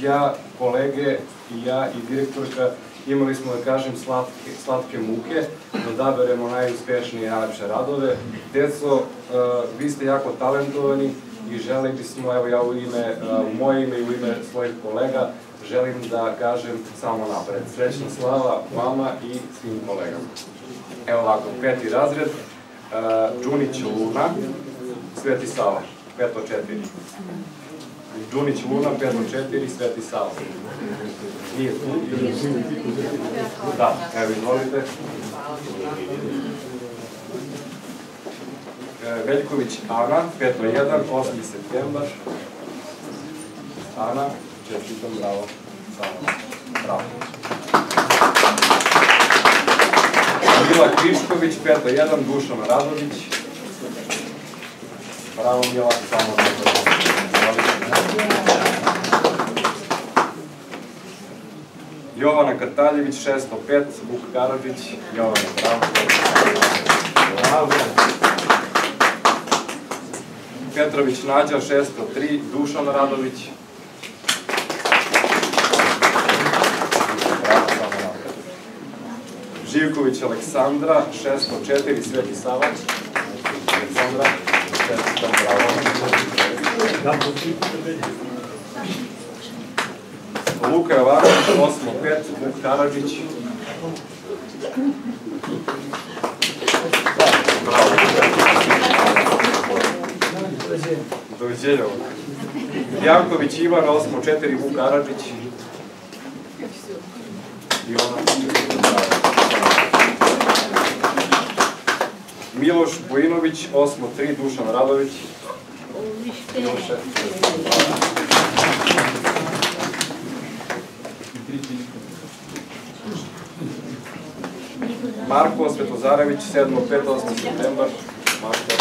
ja, kolege i ja i direktorka imali smo, da kažem, slatke, slatke muke, da odaberemo najuspešnije i najlepše radove. Deco, uh, vi ste jako talentovani i želi bismo, evo ja u ime, uh, u moje ime i u ime svojih kolega, želim da kažem samo napred. Srećna slava vama i svim kolegama. Evo ovako, peti razred, uh, Đunić Luna, Sveti Sava, peto četiri. Đunić Luna, peto četiri, Sveti Sava. Nije tu? Da, evo izvolite. E, Veljković Ana, peto jedan, 8. septembar. Ana, čestitam, bravo. Bravo. Mila Krišković, peto jedan, Dušan Radović. Bravo Mila, samo da Jovana Kataljević, 605, Vuk Karadžić, Jovana, bravo. Petrović Nađa, 603, Dušan Radović. Živković Aleksandra, 604, Sveti Sava. Aleksandra, 600, bravo. Luka Jovanović, 805, Vuk Karadžić. Bravo. Doviđenja. Janković Ivan, 804, Vuk Karadžić. I ona. Miloš Bojinović, 803, Dušan Radović. Miloše. Marko Svetozarević, 7. 5. 8. septembar. Marko.